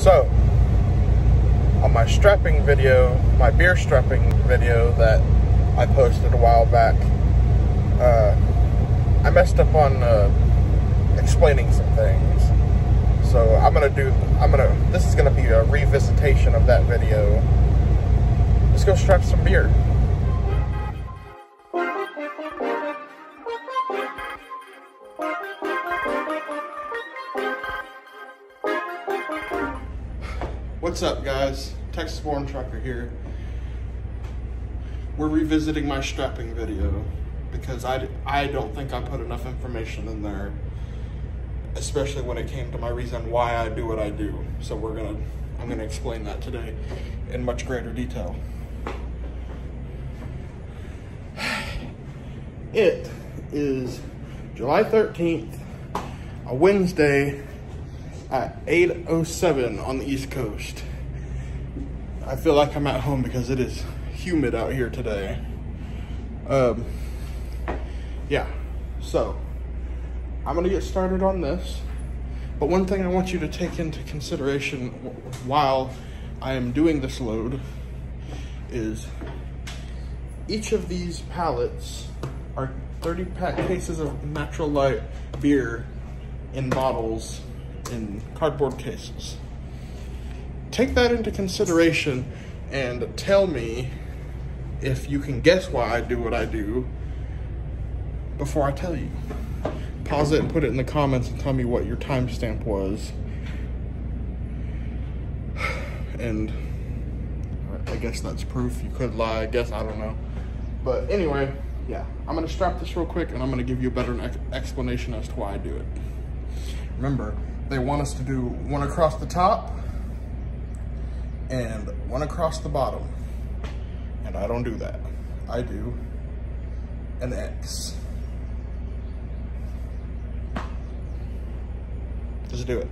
So, on my strapping video, my beer strapping video that I posted a while back, uh, I messed up on uh, explaining some things. So I'm gonna do, I'm gonna, this is gonna be a revisitation of that video. Let's go strap some beer. What's up guys? Texas Born Trucker here. We're revisiting my strapping video because I, I don't think I put enough information in there, especially when it came to my reason why I do what I do. So we're gonna, I'm gonna explain that today in much greater detail. It is July 13th, a Wednesday at 8.07 on the East Coast. I feel like I'm at home because it is humid out here today. Um, yeah, so I'm gonna get started on this. But one thing I want you to take into consideration while I am doing this load is each of these pallets are 30 pack cases of natural light beer in bottles in cardboard cases. Take that into consideration and tell me if you can guess why I do what I do before I tell you. Pause it and put it in the comments and tell me what your timestamp was. And I guess that's proof. You could lie, I guess, I don't know. But anyway, yeah, I'm gonna strap this real quick and I'm gonna give you a better explanation as to why I do it. Remember, they want us to do one across the top and one across the bottom. And I don't do that. I do an X. Just do it.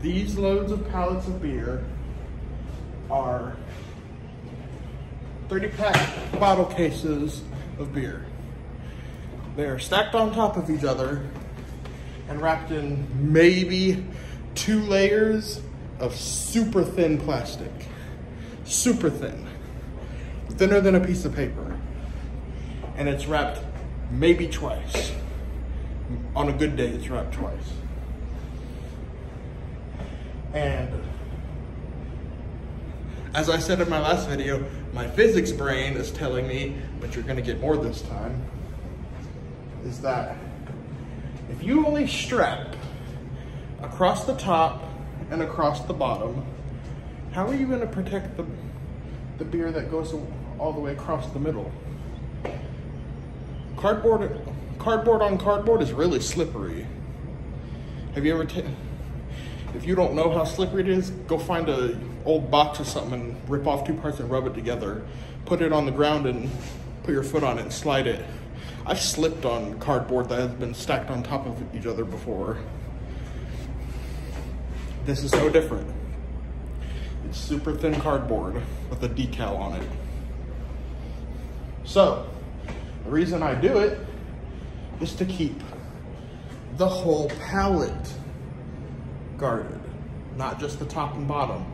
These loads of pallets of beer are 30 pack bottle cases of beer. They are stacked on top of each other and wrapped in maybe two layers of super thin plastic. Super thin. Thinner than a piece of paper. And it's wrapped maybe twice. On a good day, it's wrapped twice. And as I said in my last video, my physics brain is telling me, but you're gonna get more this time, is that if you only strap across the top and across the bottom, how are you gonna protect the, the beer that goes all the way across the middle? Cardboard, cardboard on cardboard is really slippery. Have you ever if you don't know how slippery it is, go find a old box or something and rip off two parts and rub it together. Put it on the ground and put your foot on it and slide it. I've slipped on cardboard that has been stacked on top of each other before. This is no different. It's super thin cardboard with a decal on it. So, the reason I do it is to keep the whole pallet guarded, not just the top and bottom.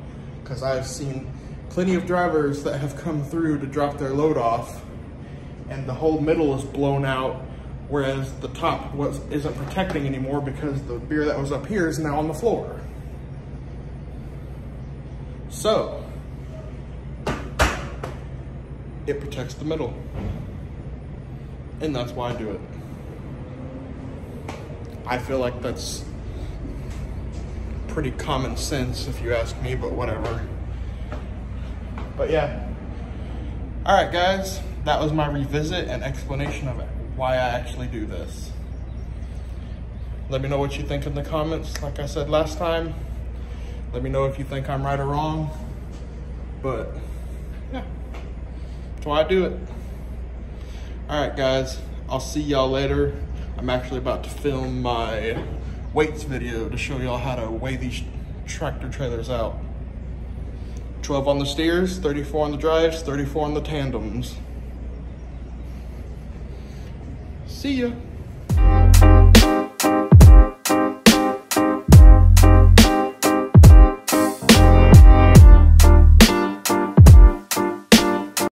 Because I've seen plenty of drivers that have come through to drop their load off and the whole middle is blown out whereas the top was, isn't protecting anymore because the beer that was up here is now on the floor. So, it protects the middle. And that's why I do it. I feel like that's pretty common sense if you ask me, but whatever. But yeah. All right, guys, that was my revisit and explanation of why I actually do this. Let me know what you think in the comments. Like I said last time, let me know if you think I'm right or wrong. But yeah, that's why I do it. All right, guys, I'll see y'all later. I'm actually about to film my weights video to show y'all how to weigh these tractor trailers out. 12 on the steers, 34 on the drives, 34 on the tandems. See ya.